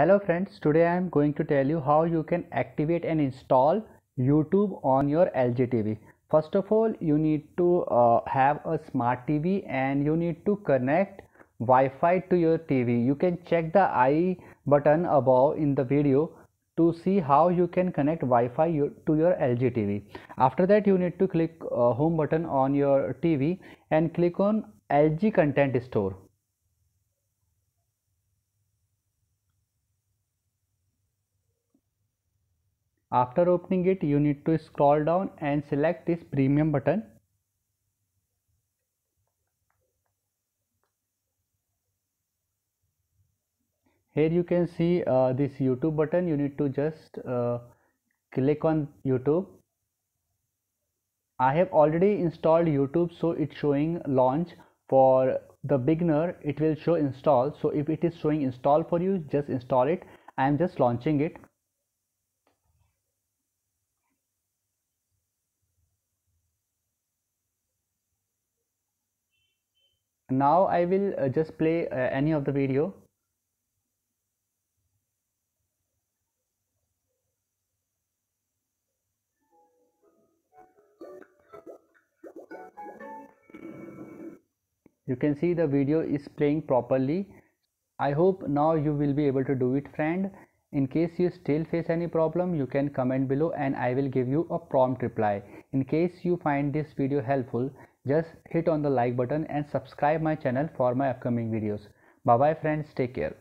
Hello friends, today I am going to tell you how you can activate and install YouTube on your LG TV. First of all, you need to uh, have a smart TV and you need to connect Wi-Fi to your TV. You can check the I button above in the video to see how you can connect Wi-Fi to your LG TV. After that, you need to click uh, home button on your TV and click on LG Content Store. After opening it, you need to scroll down and select this premium button. Here you can see uh, this YouTube button. You need to just uh, click on YouTube. I have already installed YouTube so it's showing launch for the beginner it will show install so if it is showing install for you just install it I am just launching it now I will uh, just play uh, any of the video. You can see the video is playing properly. I hope now you will be able to do it friend. In case you still face any problem you can comment below and I will give you a prompt reply. In case you find this video helpful just hit on the like button and subscribe my channel for my upcoming videos. Bye bye friends. Take care.